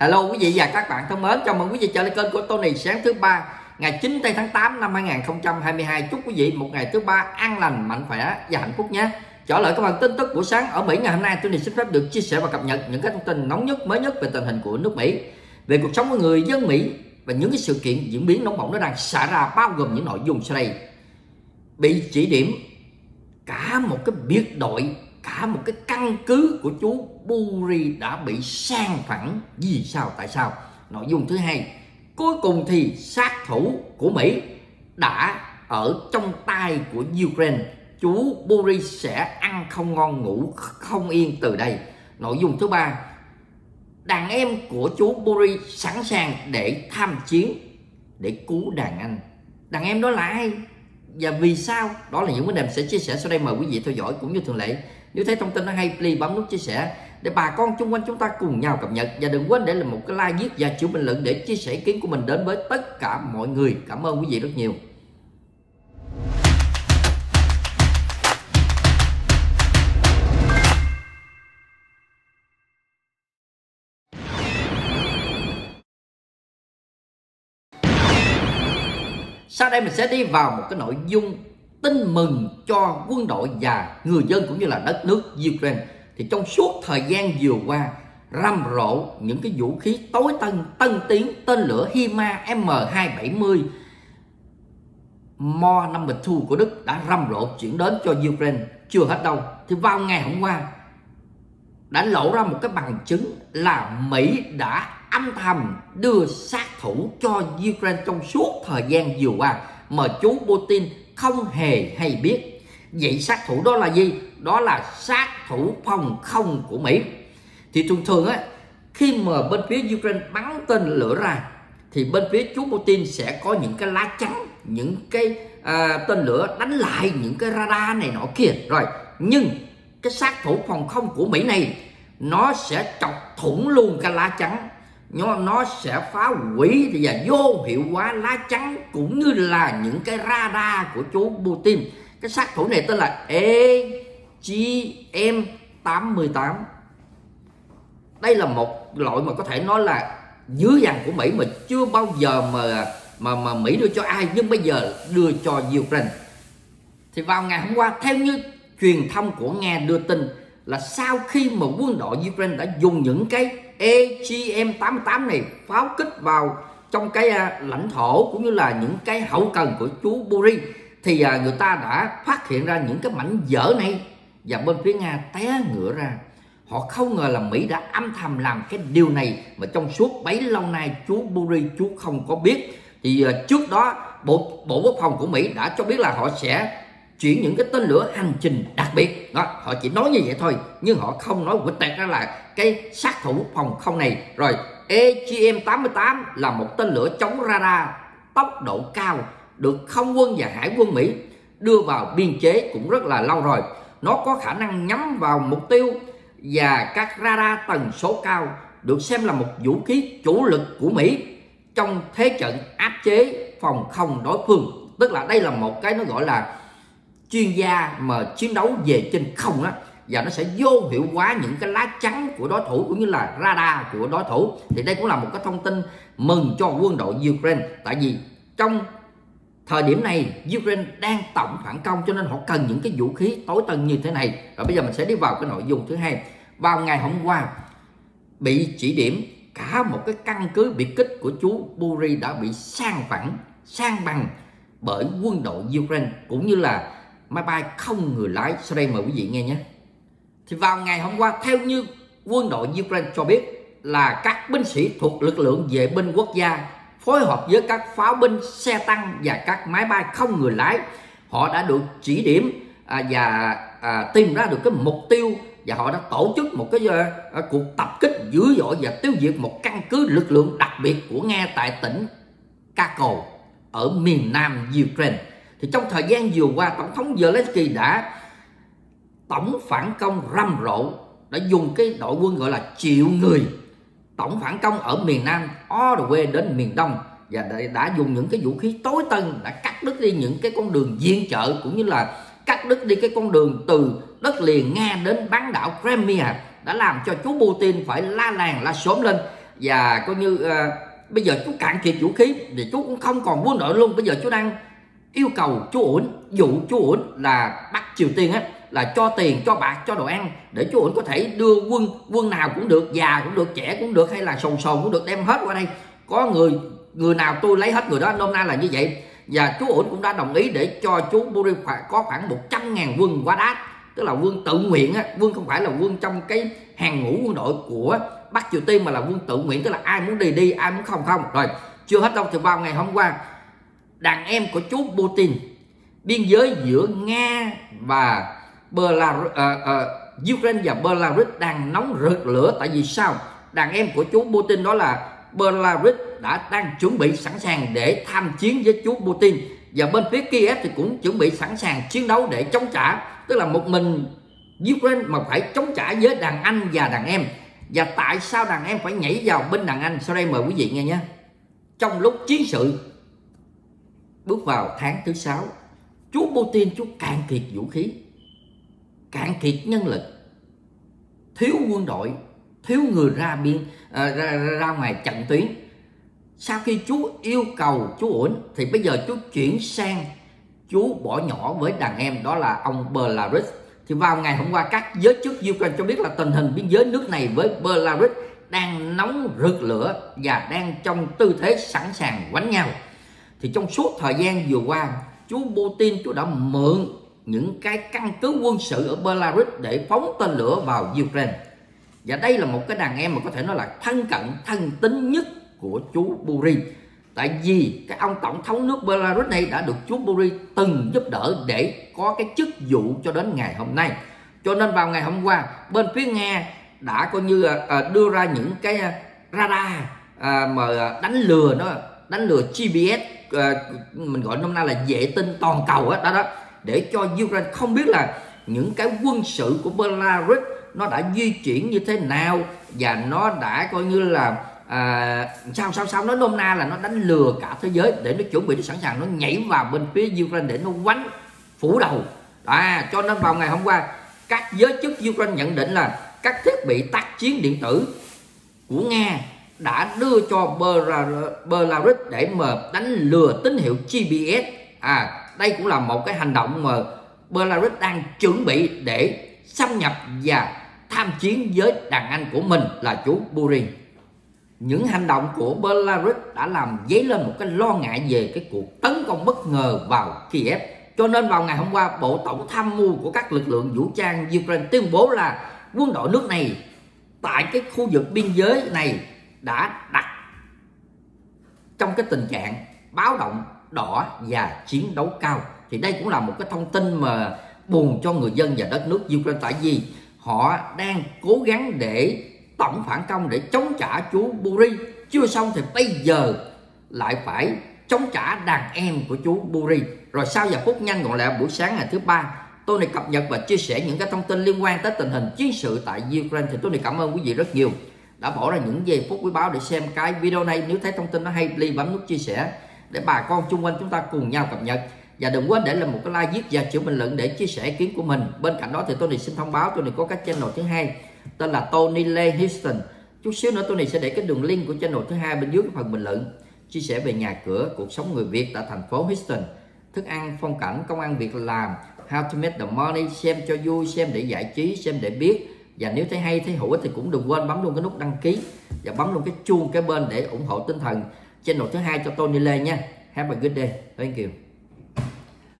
Hello quý vị và các bạn thân mến, chào mừng quý vị trở lại kênh của Tony sáng thứ ba ngày 9 tây tháng 8 năm 2022. Chúc quý vị một ngày thứ ba an lành, mạnh khỏe và hạnh phúc nhé. Trở lại các bạn tin tức buổi sáng ở Mỹ ngày hôm nay, Tony xin phép được chia sẻ và cập nhật những cái thông tin nóng nhất, mới nhất về tình hình của nước Mỹ, về cuộc sống của người dân Mỹ và những cái sự kiện diễn biến nóng bỏng nó đang xảy ra bao gồm những nội dung sau đây. Bị chỉ điểm cả một cái biệt đội cả một cái căn cứ của chú Buri đã bị sang phẳng. Vì sao? Tại sao? Nội dung thứ hai, cuối cùng thì sát thủ của Mỹ đã ở trong tay của Ukraine. Chú Buri sẽ ăn không ngon ngủ, không yên từ đây. Nội dung thứ ba, đàn em của chú Buri sẵn sàng để tham chiến, để cứu đàn anh. Đàn em đó là ai? Và vì sao? Đó là những vấn đề mình sẽ chia sẻ sau đây, mời quý vị theo dõi cũng như thường lệ. Nếu thấy thông tin nó hay, please bấm nút chia sẻ để bà con chung quanh chúng ta cùng nhau cập nhật. Và đừng quên để lại một cái like viết và chữ bình luận để chia sẻ ý kiến của mình đến với tất cả mọi người. Cảm ơn quý vị rất nhiều. Sau đây mình sẽ đi vào một cái nội dung tin mừng cho quân đội và người dân cũng như là đất nước Ukraine. Thì trong suốt thời gian vừa qua, rầm rộ những cái vũ khí tối tân tân tiến tên lửa Hima M270 Mo number 2 của Đức đã rầm rộ chuyển đến cho Ukraine. Chưa hết đâu. Thì vào ngày hôm qua, đã lộ ra một cái bằng chứng là Mỹ đã âm thầm đưa sát thủ cho Ukraine trong suốt thời gian vừa qua mà chú Putin không hề hay biết. Vậy sát thủ đó là gì? Đó là sát thủ phòng không của mỹ. Thì thường thường á khi mà bên phía ukraine bắn tên lửa ra thì bên phía chú putin sẽ có những cái lá chắn những cái à, tên lửa đánh lại những cái radar này nọ kia. Rồi nhưng cái sát thủ phòng không của mỹ này nó sẽ chọc thủng luôn cái lá chắn nó nó sẽ phá hủy và vô hiệu hóa lá chắn cũng như là những cái radar của chú Putin. Cái sát thủ này tên là EGM 88 đây là một loại mà có thể nói là dưới dàn của Mỹ mà chưa bao giờ mà mà mà Mỹ đưa cho ai, nhưng bây giờ đưa cho Ukraine. Thì vào ngày hôm qua, theo như truyền thông của Nga đưa tin là sau khi mà quân đội Ukraine đã dùng những cái EGM88 này pháo kích vào trong cái à, lãnh thổ cũng như là những cái hậu cần của chú Buri thì à, người ta đã phát hiện ra những cái mảnh dở này và bên phía Nga té ngựa ra. Họ không ngờ là Mỹ đã âm thầm làm cái điều này mà trong suốt bấy lâu nay chú Buri chú không có biết. Thì à, trước đó, bộ bộ quốc phòng của Mỹ đã cho biết là họ sẽ chuyển những cái tên lửa hành trình đặc biệt. Đó, họ chỉ nói như vậy thôi, nhưng họ không nói quịch tẹt ra là cái sát thủ phòng không này. Rồi EGM 88 là một tên lửa chống radar, tốc độ cao, được không quân và hải quân Mỹ đưa vào biên chế cũng rất là lâu rồi. Nó có khả năng nhắm vào mục tiêu và các radar tần số cao, được xem là một vũ khí chủ lực của Mỹ trong thế trận áp chế phòng không đối phương. Tức là đây là một cái nó gọi là chuyên gia mà chiến đấu về trên không á, và nó sẽ vô hiệu hóa những cái lá chắn của đối thủ cũng như là radar của đối thủ. Thì đây cũng là một cái thông tin mừng cho quân đội Ukraine. Tại vì trong thời điểm này, Ukraine đang tổng phản công cho nên họ cần những cái vũ khí tối tân như thế này. Và bây giờ mình sẽ đi vào cái nội dung thứ hai. Vào ngày hôm qua, bị chỉ điểm, cả một cái căn cứ biệt kích của chú Buri đã bị sang phẳng sang bằng bởi quân đội Ukraine, cũng như là máy bay không người lái sau đây mời quý vị nghe nhé. Thì vào ngày hôm qua theo như quân đội Ukraine cho biết là các binh sĩ thuộc lực lượng vệ binh quốc gia phối hợp với các pháo binh xe tăng và các máy bay không người lái họ đã được chỉ điểm à, và à, tìm ra được cái mục tiêu và họ đã tổ chức một cái ờ, ờ, cuộc tập kích dữ dội và tiêu diệt một căn cứ lực lượng đặc biệt của Nga tại tỉnh Kharkov ở miền nam Ukraine thì trong thời gian vừa qua tổng thống Zelensky đã tổng phản công rầm rộ đã dùng cái đội quân gọi là triệu người. Tổng phản công ở miền Nam all the way đến miền Đông và đã đã dùng những cái vũ khí tối tân đã cắt đứt đi những cái con đường viên trợ cũng như là cắt đứt đi cái con đường từ đất liền Nga đến bán đảo Crimea đã làm cho chú Putin phải la làng la xóm lên. Và coi như uh, bây giờ chú cạn kiệt vũ khí thì chú cũng không còn quân đội luôn. Bây giờ chú đang yêu cầu chú ổn dụ chú ổn là bắt triều tiên á, là cho tiền cho bạc, cho đồ ăn, để chú ổn có thể đưa quân quân nào cũng được, già cũng được, trẻ cũng được, hay là sồn sồn cũng được, đem hết qua đây. Có người người nào tôi lấy hết người đó, nôm na là như vậy. Và chú ổn cũng đã đồng ý để cho chú Buri có khoảng 100 ngàn quân quá đát. Tức là quân tự nguyện á, quân không phải là quân trong cái hàng ngũ quân đội của Bắc Triều Tiên mà là quân tự nguyện. Tức là ai muốn đi đi, ai muốn không không. Rồi, chưa hết đâu thì vào ngày hôm qua đàn em của chú Putin biên giới giữa Nga và Belarus, uh, uh, Ukraine và Belarus đang nóng rực lửa. Tại vì sao? Đàn em của chú Putin đó là Belarus đã đang chuẩn bị sẵn sàng để tham chiến với chú Putin. Và bên phía Kiev thì cũng chuẩn bị sẵn sàng chiến đấu để chống trả. Tức là một mình Ukraine mà phải chống trả với đàn anh và đàn em. Và tại sao đàn em phải nhảy vào bên đàn anh? Sau đây mời quý vị nghe nhé. Trong lúc chiến sự bước vào tháng thứ sáu chú Putin chú cạn kiệt vũ khí. Cạn kiệt nhân lực. Thiếu quân đội thiếu người ra biên à, ra, ra ngoài trận tuyến. Sau khi chú yêu cầu chú ổn thì bây giờ chú chuyển sang chú bỏ nhỏ với đàn em đó là ông Belarus. Thì vào ngày hôm qua các giới chức Ukraine cho biết là tình hình biên giới nước này với Belarus đang nóng rực lửa và đang trong tư thế sẵn sàng quánh nhau thì trong suốt thời gian vừa qua chú Putin chú đã mượn những cái căn cứ quân sự ở Belarus để phóng tên lửa vào Ukraine. Và đây là một cái đàn em mà có thể nói là thân cận, thân tín nhất của chú Buri tại vì cái ông tổng thống nước Belarus này đã được chú Buri từng giúp đỡ để có cái chức vụ cho đến ngày hôm nay. Cho nên vào ngày hôm qua, bên phía Nga đã coi như à, à, đưa ra những cái à, radar mà đánh lừa nó, đánh lừa GPS à, mình gọi nôm na là vệ tinh toàn cầu á đó, đó. Để cho Ukraine không biết là những cái quân sự của Belarus nó đã di chuyển như thế nào và nó đã coi như là à, sao sao sao nó nôm na là nó đánh lừa cả thế giới để nó chuẩn bị nó sẵn sàng nó nhảy vào bên phía Ukraine để nó quánh phủ đầu. À cho nên vào ngày hôm qua các giới chức Ukraine nhận định là các thiết bị tác chiến điện tử của Nga đã đưa cho Belarus để mà đánh lừa tín hiệu GPS à đây cũng là một cái hành động mà Belarus đang chuẩn bị để xâm nhập và tham chiến với đàn anh của mình là chú Burin. Những hành động của Belarus đã làm dấy lên một cái lo ngại về cái cuộc tấn công bất ngờ vào Kiev. Cho nên vào ngày hôm qua, bộ tổng tham mưu của các lực lượng vũ trang Ukraine tuyên bố là quân đội nước này tại cái khu vực biên giới này đã đặt. Trong cái tình trạng báo động, đỏ và chiến đấu cao, thì đây cũng là một cái thông tin mà buồn cho người dân và đất nước Ukraine. Tại vì họ đang cố gắng để tổng phản công, để chống trả chú Buri. Chưa xong thì bây giờ lại phải chống trả đàn em của chú Buri. Rồi sau giờ phút nhanh gọn lẹ buổi sáng ngày thứ ba tôi này cập nhật và chia sẻ những cái thông tin liên quan tới tình hình chiến sự tại Ukraine. Thì tôi này cảm ơn quý vị rất nhiều đã bỏ ra những giây phút quý báu để xem cái video này. Nếu thấy thông tin nó hay please bấm nút chia sẻ để bà con chung quanh chúng ta cùng nhau cập nhật. Và đừng quên để lại một cái like, viết và chữ bình luận để chia sẻ ý kiến của mình. Bên cạnh đó thì tôi này xin thông báo tôi này có cái channel thứ hai, tên là Tony Lê Houston. Chút xíu nữa tôi này sẽ để cái đường link của channel thứ hai bên dưới cái phần bình luận, chia sẻ về nhà cửa, cuộc sống người Việt tại thành phố Houston. Thức ăn, phong cảnh, công ăn việc làm, how to make the money, xem cho vui, xem để giải trí, xem để biết và nếu thấy hay, thấy hữu ích thì cũng đừng quên bấm luôn cái nút đăng ký và bấm luôn cái chuông cái bên để ủng hộ tinh thần. Channel thứ hai cho Tony Lê nha. Have a good day. Thank you.